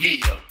Yeah.